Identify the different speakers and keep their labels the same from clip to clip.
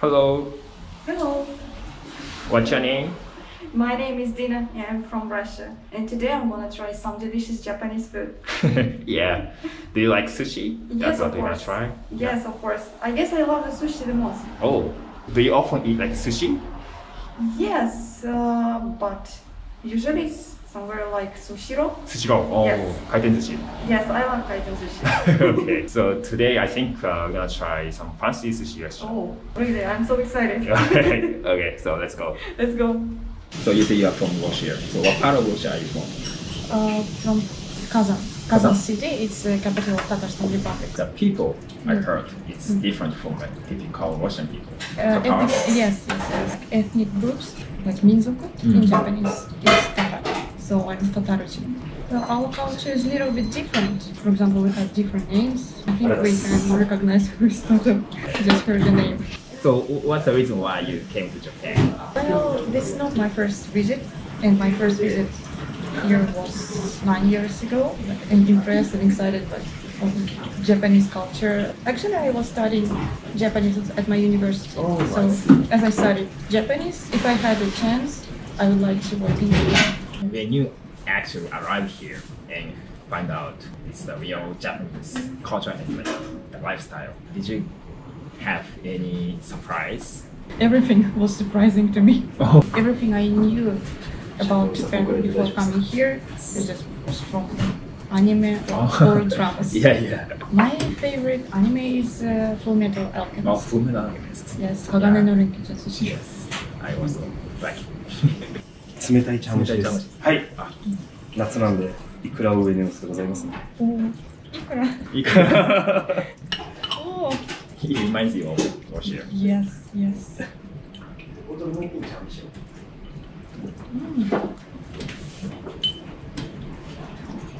Speaker 1: Hello,
Speaker 2: Hello,
Speaker 1: what's your name?
Speaker 2: my name is Dina and I'm from Russia. And today I'm gonna try some delicious Japanese food.
Speaker 1: yeah. Do you like sushi?
Speaker 2: Yes,
Speaker 1: That's what
Speaker 2: of
Speaker 1: you're gonna
Speaker 2: course.
Speaker 1: try?
Speaker 2: Yes, of course. I guess I love the sushi the most.
Speaker 1: Oh, do you often eat like sushi?
Speaker 2: Yes, uh, but usually it's somewhere like sushiro.
Speaker 1: Sushiro, oh,
Speaker 2: yes.
Speaker 1: kaiten sushi.
Speaker 2: Yes, I love kaiten sushi.
Speaker 1: okay, so today I think uh, we're gonna try some fancy sushi restaurant.
Speaker 2: Oh, really? I'm so excited.
Speaker 1: okay. okay, so let's go.
Speaker 2: Let's go.
Speaker 3: So you say you are from Russia. So what part of Russia are you from?
Speaker 2: Uh, from Kazan.
Speaker 3: Kazan
Speaker 2: city It's the capital of Tatarstan Republic.
Speaker 3: The people, I heard, it's mm. different from typical Russian people.
Speaker 2: Uh, ethnic, yes, it's, Ethnic groups, like Minzoku
Speaker 3: mm.
Speaker 2: in Japanese, it's Tatar. So I'm Tataruchi. Well, our culture is a little bit different. For example, we have different names. I think we can recognize who is Tatar. Just heard the name.
Speaker 3: So what's the reason why you came to Japan?
Speaker 2: Well, this is not my first visit, and my first visit here was nine years ago. I'm impressed and excited by Japanese culture. Actually, I was studying Japanese at my university.
Speaker 3: Oh,
Speaker 2: so as I studied Japanese, if I had a chance, I would like to work in Japan.
Speaker 3: When you actually arrive here and find out it's the real Japanese culture and the lifestyle, did you have any surprise?
Speaker 2: Everything was surprising to me.
Speaker 3: Oh.
Speaker 2: Everything I knew about Japan before coming here is just from anime or, or dramas.
Speaker 3: Yeah, yeah.
Speaker 2: My favorite anime is uh, Full Metal
Speaker 3: Oh,
Speaker 2: Alchemist.
Speaker 3: Full Metal Alchemist.
Speaker 2: Yes, Kagane no Renkijutsu.
Speaker 3: Yes. I also like.
Speaker 4: 冷たい茶蒸しです。はい。夏なんで、いくらを上に乗せてございますね。
Speaker 2: いくら？
Speaker 3: いくら？
Speaker 2: おー
Speaker 3: He reminds you of Russia.
Speaker 2: Yes, yes.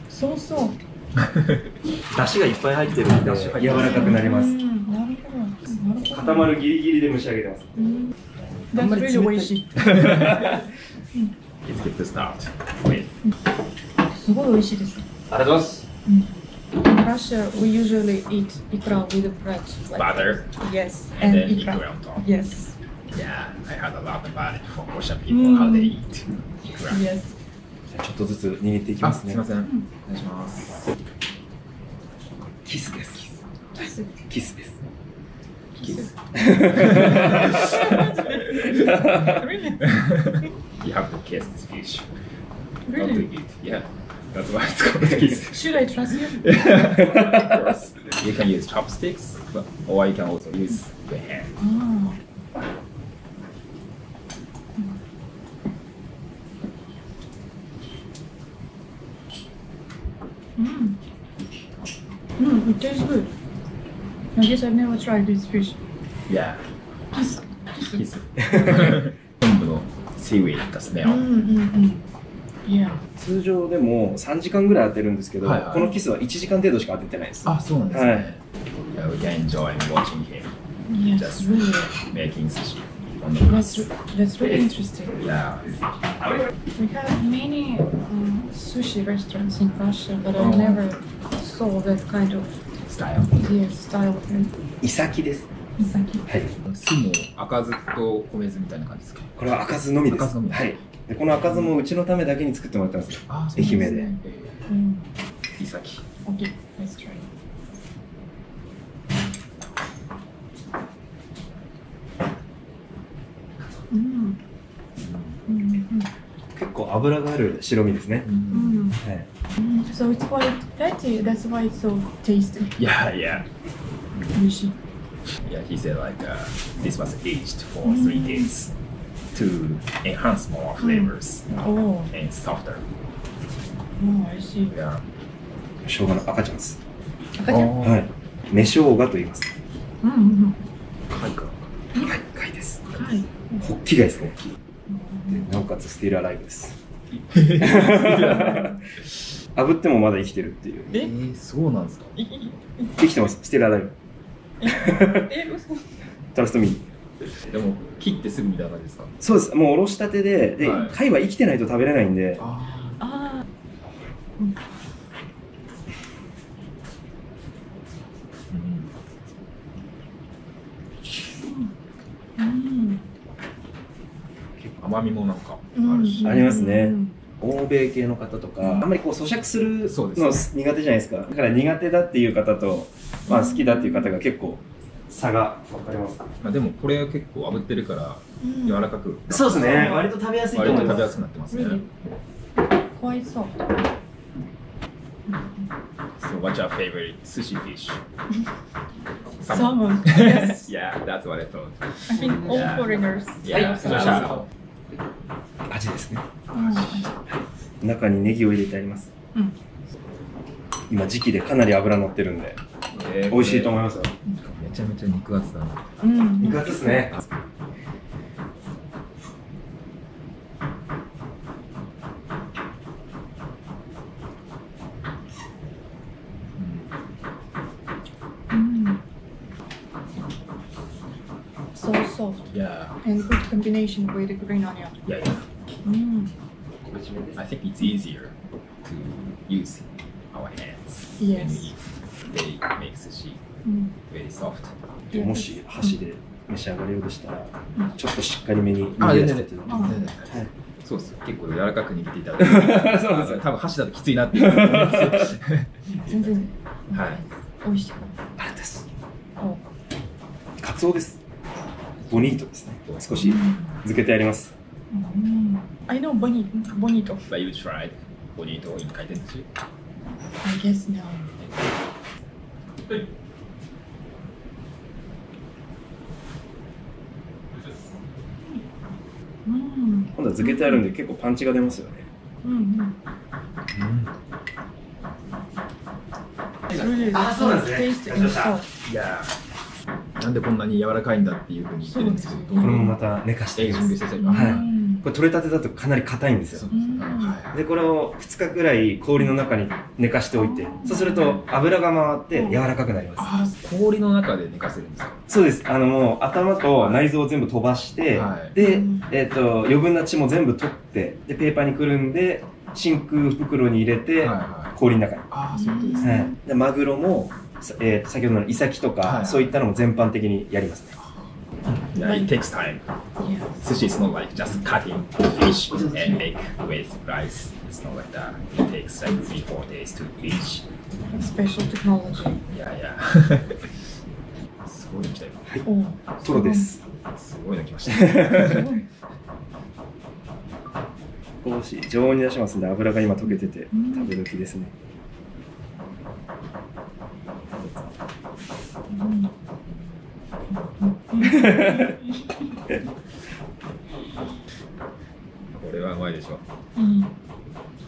Speaker 2: そうそう。
Speaker 4: 出汁がいっぱい入ってるんで、柔らかくなります。固まるギリギリで蒸し上げてます。
Speaker 2: That's really 美味しい。
Speaker 3: It's good to start with.
Speaker 2: すごい美味しいです。
Speaker 4: ありがとうございます。
Speaker 2: In Russia, we usually eat ikra with bread. Like,
Speaker 3: Butter
Speaker 2: Yes,
Speaker 3: and
Speaker 2: and
Speaker 3: then
Speaker 2: ikra.
Speaker 3: ikra on top.
Speaker 2: Yes,
Speaker 3: Yeah, I heard a lot about it from Russian people, how they eat. Ikra.
Speaker 2: yes.
Speaker 4: じゃあちょっとずつ握っていき
Speaker 3: あ、
Speaker 4: ますすね
Speaker 3: みま。せん。お願いします。
Speaker 4: キスです。キスです。
Speaker 3: キス。
Speaker 2: Really?
Speaker 3: You have to kiss this fish. Not to
Speaker 2: Really?
Speaker 3: eat. Yeah. That's why it's called kiss.
Speaker 2: Should I trust you?
Speaker 3: of course. You can use chopsticks, but, or you can also use your hand.
Speaker 2: Ah. Mm. Mm, it tastes good. I guess I've never tried this fish.
Speaker 3: Yeah.
Speaker 2: Kiss.
Speaker 3: Kiss. 昆布の seaweed, the smell.
Speaker 2: Mm, mm, mm. Yeah.
Speaker 4: 通常でも3時間ぐらい当てるんですけど、
Speaker 3: はいはい
Speaker 4: このキスは1時間程度しか当ててないです。
Speaker 3: あ、そうなんです
Speaker 4: はい
Speaker 3: ね。Yeah, we can enjoy watching him
Speaker 2: Yes,
Speaker 3: Just-
Speaker 2: really.
Speaker 3: making sushi on the
Speaker 2: That's,
Speaker 3: grass.
Speaker 2: that's really interesting.
Speaker 3: Yeah.
Speaker 2: We have many um, sushi restaurants in Russia, but I
Speaker 3: Oh.
Speaker 2: never saw that kind of
Speaker 3: Style.
Speaker 2: it.
Speaker 4: イサキです。
Speaker 2: Thank you.
Speaker 4: はい。
Speaker 3: 酢も赤酢と米酢みたいな感じですか？
Speaker 4: これは赤酢のみです。
Speaker 3: 赤酢のみ
Speaker 4: はい。でこの赤酢もうちのためだけに作ってもらったんですよ。
Speaker 3: あ
Speaker 4: 愛媛で。
Speaker 3: え
Speaker 2: Mm.
Speaker 3: ー、イサキ。
Speaker 2: Okay, let's try. Mm. Mm.
Speaker 4: 結構脂がある白身ですね。
Speaker 2: Mm.
Speaker 4: はい。
Speaker 2: Mm. So it's quite fatty. That's why it's so tasty.
Speaker 3: Yeah, yeah.
Speaker 2: Sushi.
Speaker 3: Yeah, he said like uh, this was aged for three days to enhance more flavors
Speaker 2: Oh,
Speaker 3: and softer.
Speaker 2: oh, I see.
Speaker 3: Yeah.
Speaker 4: 生姜の赤ちゃんです。
Speaker 2: 赤ちゃん
Speaker 3: は
Speaker 4: はい。目生姜と言います。
Speaker 2: うんうん
Speaker 3: 貝か。
Speaker 4: はい、貝です。
Speaker 2: うん。はい。
Speaker 4: ホッキ貝ですね。でなおかつスティールアライブです。炙ってもまだ生きてるっていう。
Speaker 3: えー、そうなんですか
Speaker 4: 生きてます、スティールアライブ。
Speaker 2: え、嘘
Speaker 4: トラストミー。
Speaker 3: でも、切ってすぐみたいな感じですか
Speaker 4: そうです。もうおろしたてで、で、
Speaker 3: はい
Speaker 4: 貝は生きてないと食べれないんで、
Speaker 3: あ。
Speaker 2: あ、
Speaker 3: 甘みもなんかあるし、
Speaker 4: ありますね
Speaker 2: うん
Speaker 4: 欧米系の方とか、あんまりこう咀嚼する
Speaker 3: そう
Speaker 4: の
Speaker 3: です
Speaker 4: 苦手じゃないですか。だから苦手だっていう方と、まあ好きだっていう方が結構差が分かります。
Speaker 3: まあ、でもこれ結構炙ってるから
Speaker 2: うん
Speaker 3: 柔らかく、
Speaker 4: そうですね。割と食べやすいと
Speaker 3: 割と
Speaker 4: 思います。
Speaker 3: 食べやすくなってますね
Speaker 2: Really? Quite soft.
Speaker 3: So what's your favorite sushi fish?
Speaker 2: Salmon. Yes.
Speaker 3: yeah, that's what I thought.
Speaker 2: I think all
Speaker 3: Yeah.
Speaker 2: foreigners.
Speaker 3: Yeah,
Speaker 2: love
Speaker 3: yeah.
Speaker 2: salmon.
Speaker 4: 味ですね。
Speaker 2: うん
Speaker 4: 中にネギを入れてあります。
Speaker 2: うん
Speaker 4: 今時期でかなり脂乗ってるんで、
Speaker 3: えー
Speaker 4: 美味しいと思いますよ。
Speaker 3: めちゃめちゃ肉厚だな。
Speaker 2: うん
Speaker 4: 肉厚ですね。
Speaker 2: うん So soft
Speaker 3: Yeah,
Speaker 2: and good combination with the green onion.
Speaker 3: yeah, yeah.
Speaker 2: うん。
Speaker 3: I think it's easier to use our hands when
Speaker 2: Yes.
Speaker 3: we they make sushi
Speaker 2: うん。
Speaker 3: very soft.
Speaker 2: うん
Speaker 4: もし箸で召し上がるようでしたら、
Speaker 2: うん
Speaker 4: ちょっとしっかりめに
Speaker 3: あ、
Speaker 4: 握
Speaker 3: 全然
Speaker 4: らせていただ
Speaker 2: あ
Speaker 4: いて。
Speaker 3: 全然
Speaker 4: はい
Speaker 3: そうです。結構柔らかく握っていただいて。
Speaker 4: そうですよ
Speaker 3: 多分箸だときついなっていう。
Speaker 2: 全然。
Speaker 3: はい。
Speaker 2: 美味しかっ
Speaker 4: あれです。カツオです。ボニートですね。少し漬けてあります。
Speaker 2: うん。I know bonito. Bonito.
Speaker 3: But you tried bonito in 回転寿司
Speaker 2: I guess no. うん。
Speaker 4: 今度は漬けてあるんで結構パンチが出ますよね。
Speaker 2: うんうん。
Speaker 4: あそうなんですね.
Speaker 3: いやーなんでこんなに柔らかいんだっていうふうに言ってるんですけど、
Speaker 4: これもまた寝かしています。
Speaker 3: してた今。
Speaker 4: はい
Speaker 2: うん
Speaker 4: これ取れたてだとかなり硬いんですよ。で、これを2日くらい氷の中に寝かしておいて、そうすると油が回って柔らかくなります。
Speaker 3: あ、氷の中で寝かせるんですか？
Speaker 4: そうです。あのもう頭と内臓を全部飛ばして、
Speaker 3: はい
Speaker 4: で
Speaker 2: うん、
Speaker 4: えっ、と、余分な血も全部取って、で、ペーパーにくるんで、真空袋に入れて。氷の中に。
Speaker 3: ああ、そういうことです
Speaker 4: は
Speaker 3: ね。
Speaker 4: い。で、マグロも、さえー先ほどのイサキとか、
Speaker 3: はい
Speaker 4: そういったのも全般的にやりますね。
Speaker 3: Yeah, it takes time.
Speaker 2: Yeah.
Speaker 3: Sushi is not like just cutting fish and make with rice. It's not like that. It takes like three, four days to reach.
Speaker 2: Special technology.
Speaker 3: Yeah, yeah. すごいの来たよ。
Speaker 2: お
Speaker 4: トロで。す。
Speaker 3: すごいの来ました。
Speaker 2: すごい。
Speaker 4: 少し常温に出しますんで、油が今溶けてて、
Speaker 2: うん
Speaker 4: 食べ時ですね。
Speaker 2: うん
Speaker 3: これはうまいでしょ。
Speaker 2: うん。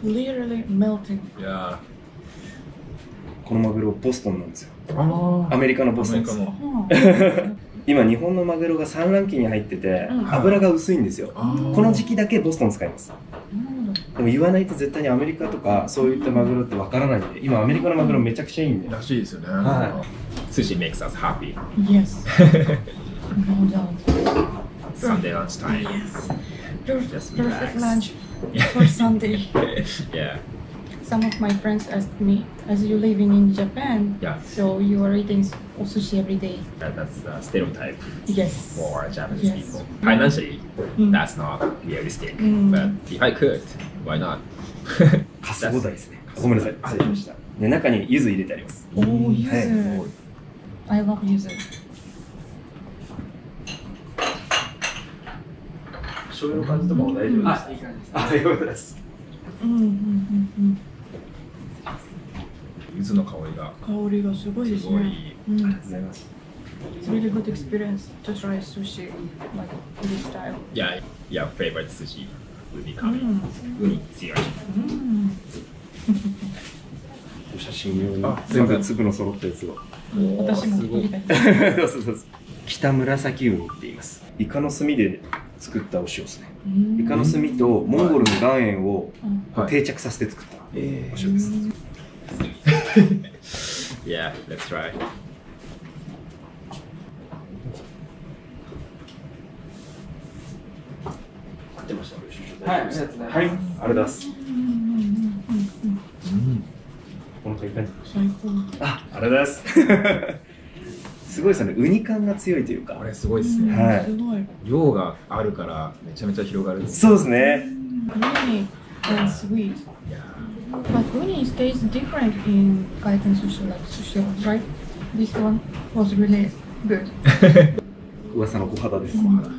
Speaker 2: Literally melting.
Speaker 3: いや
Speaker 4: このマグロ、ボストンなんですよ。アメリカのボストンです今、日本のマグロが産卵期に入ってて、
Speaker 2: うん
Speaker 4: 油が薄いんですよ。この時期だけボストン使います。
Speaker 2: うん
Speaker 4: でも言わないと絶対にアメリカとかそういったマグロってわからないんで、今アメリカのマグロめちゃくちゃいいんで。
Speaker 3: らしいですよね。
Speaker 4: は
Speaker 3: 寿司 makes us happy.
Speaker 2: Yes. no doubt.
Speaker 3: Sunday lunch time.
Speaker 2: Yes. Perfect,
Speaker 3: Just
Speaker 2: perfect
Speaker 3: relax.
Speaker 2: lunch for Sunday.
Speaker 3: yeah.
Speaker 2: Some of my friends asked me, as you living in Japan,
Speaker 3: Yeah.
Speaker 2: so you are eating sushi every day.
Speaker 3: That, that's a stereotype
Speaker 2: Yes.
Speaker 3: for Japanese
Speaker 2: Yes.
Speaker 3: people. Financially,
Speaker 2: Mm.
Speaker 3: that's not realistic.
Speaker 2: Mm.
Speaker 3: But if I could, why not?
Speaker 4: カスボダイですね。ごめんなさい。失礼しました。で、中に柚子入れてあります。
Speaker 2: Oh, yuzu.
Speaker 4: はい
Speaker 2: I love yuzu.
Speaker 4: 醤油の感じとかも大丈夫です。
Speaker 5: あ、いい感じです。
Speaker 4: あ、よかったです。
Speaker 2: Mm, mm, mm,
Speaker 3: 柚子の香りが
Speaker 2: mm. 香りがすごいですす
Speaker 3: ごい
Speaker 2: ね。うん
Speaker 4: ありがとうございます。
Speaker 2: It's really good experience to try sushi like this style.
Speaker 3: Yeah, your favorite sushi will be
Speaker 2: う
Speaker 3: coming.
Speaker 2: ん。
Speaker 3: ウニ、次は
Speaker 2: うん。
Speaker 4: 写真用に
Speaker 3: あ
Speaker 4: 全部粒の揃ったやつを。
Speaker 2: 私も
Speaker 3: すごい
Speaker 2: 入れたい。
Speaker 4: そうそうそうそう北紫ウニって言います。イカの炭で作ったお塩ですね。イカの炭とモンゴルの岩塩を定着させて作った
Speaker 3: え
Speaker 4: お塩です。
Speaker 3: Yeah, let's try.
Speaker 5: はい、ありがとうございます。
Speaker 4: はい、ありがとうございます。
Speaker 2: うんうんうんうん
Speaker 4: このい。あ、ありがとうございます。すごいですよねウニ感が強いというか
Speaker 3: これすごいですね。
Speaker 4: はい。
Speaker 3: 量があるからめちゃめちゃ広がる。
Speaker 4: そうですね
Speaker 2: Really and sweet. But uni tastes different in kaiten sushi like sushi, right? This one was really good.
Speaker 4: 噂の小肌です、
Speaker 2: お肌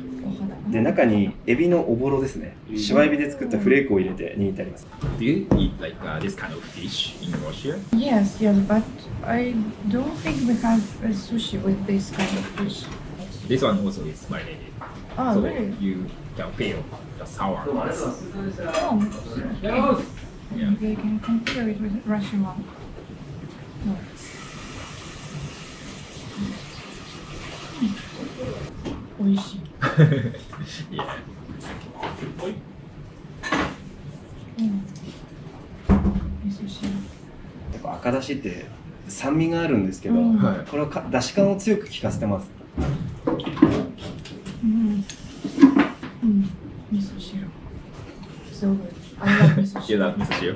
Speaker 4: で中にエビのおぼろですねシワエビで作ったフレークを入れて握ってあります
Speaker 3: Do you eat like、uh, this kind of fish in Russia?
Speaker 2: Yes, yes, but I don't think we have a sushi with this kind of fish.
Speaker 3: This one also is marinated.
Speaker 2: Ah,
Speaker 3: so
Speaker 2: really?
Speaker 3: you can feel the sour.
Speaker 2: Oh, okay.
Speaker 3: Yeah.
Speaker 2: Maybe I can compare it with Russian one. No. 美味しい。
Speaker 4: やっぱ赤だしって酸味があるんですけど、
Speaker 2: うん
Speaker 3: はい
Speaker 4: これはかだし感を強く効かせてます
Speaker 2: うん。うん。味噌汁。Good. I love 味噌汁。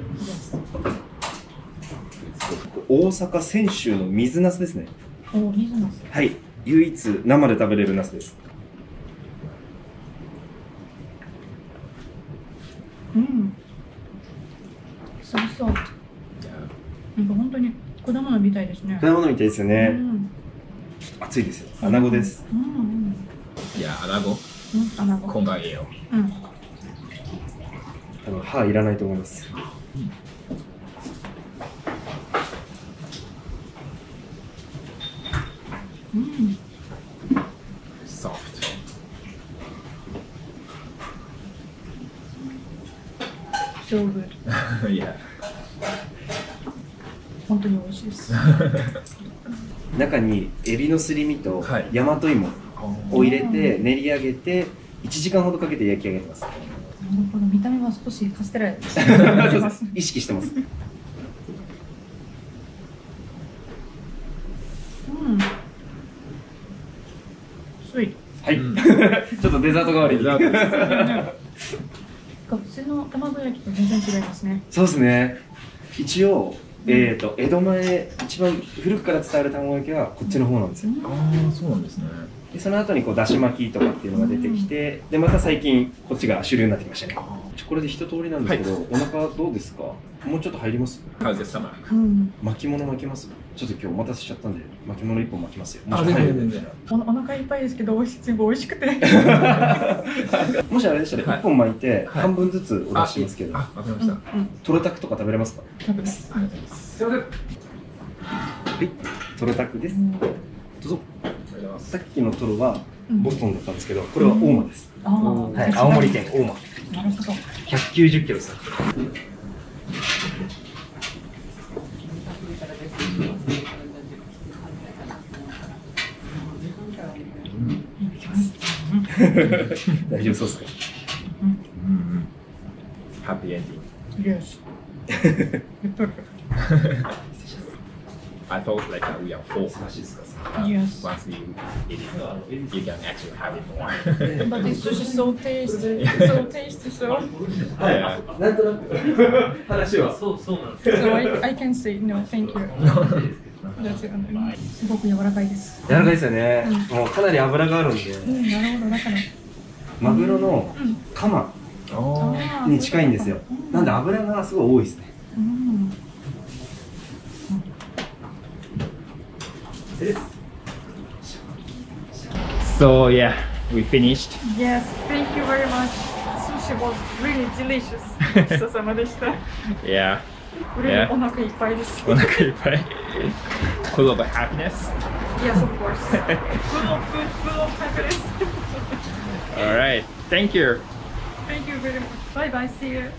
Speaker 4: 大阪泉州の水ナスですね
Speaker 2: お、水なす。
Speaker 4: はい唯一生で食べれるナスです
Speaker 2: うん。そうそう。なん.か本当に果物みたいですね。
Speaker 4: 果物みたいですよ
Speaker 2: う
Speaker 4: ね、
Speaker 2: ん。
Speaker 4: 熱いですよ穴子です
Speaker 2: うんうん。
Speaker 3: Yeah, anago,
Speaker 2: うん、穴子。
Speaker 3: konga eo.
Speaker 2: うん。
Speaker 4: 多分歯いらないと思います
Speaker 2: うん。
Speaker 3: Soft.
Speaker 2: 超グッド。
Speaker 3: yeah.
Speaker 2: 本当に美味しいです。
Speaker 4: 中にエビのすり身と
Speaker 3: はい
Speaker 4: 大和芋を入れて練り上げて1時間ほどかけて焼き上げてます
Speaker 2: なるほど、見た目は少しカステラです。
Speaker 4: 意識してます
Speaker 2: うん。
Speaker 4: はい、
Speaker 3: うん
Speaker 4: ちょっとデザート代わりに
Speaker 2: の卵焼きと全然違いますね。
Speaker 4: そうですね。一応、えー、と江戸前一番古くから伝わる卵焼きはこっちの方なんですよ。
Speaker 3: ああ、そうなんですね。
Speaker 4: でその後にこうだし巻きとかっていうのが出てきてでまた最近こっちが主流になってきましたね。これで一通りなんですけど、お腹どうですか？もうちょっと入ります?
Speaker 2: うん。
Speaker 4: 巻物巻きます？ちょっと今日お待たせしちゃったんで巻物一本巻きますよも
Speaker 3: あ、
Speaker 4: し
Speaker 3: 全然全然。
Speaker 2: おお腹いっぱいですけど、美味し全部美味しくて。
Speaker 4: もしあれでしたら
Speaker 3: はい
Speaker 4: 一本巻いて
Speaker 3: はい
Speaker 4: 半分ずつお出ししますけど、
Speaker 3: あ、わかりました。
Speaker 2: うん。うん。
Speaker 4: トロタクとか食べれますか？
Speaker 2: 食べます。
Speaker 3: ありがとうございます。
Speaker 4: すいませんはいトロタクです
Speaker 2: うん
Speaker 4: どうぞさ。っきのトロは
Speaker 2: うん
Speaker 4: ボストンだったんですけどこれは大間です、はい、青森県大間
Speaker 2: なるほど。
Speaker 4: 190キロです 大丈夫そうですか
Speaker 3: うんうん。ハッピーエンディング。
Speaker 2: Yes.
Speaker 3: I thought like uh, we are full. Uh,
Speaker 2: Yes.
Speaker 3: Once you eat it, you can actually have it more.
Speaker 2: But this sushi is so tasty. So tasty, so.
Speaker 3: yeah.
Speaker 4: なんとなく話は
Speaker 2: So I, I can say no, thank you. すごく柔らかいです。
Speaker 4: 柔らかいですよね、もうかなり脂があるんで
Speaker 2: うん、なるほど。だから。
Speaker 4: マグロの
Speaker 2: うん。
Speaker 4: カマに近いんですよ
Speaker 2: うん
Speaker 4: なんで脂がすごい多いですね
Speaker 2: うん。
Speaker 3: So yeah, we finished.
Speaker 2: Yes, thank you very much. Sushi was really delicious. ごちそうさまでした。
Speaker 3: Yeah.
Speaker 2: これお腹いっぱいです。
Speaker 3: お腹いっぱい。Full of happiness.
Speaker 2: Yes, of course. full of food, full of happiness.
Speaker 3: All right. Thank you.
Speaker 2: Thank you very much. Bye bye. See you.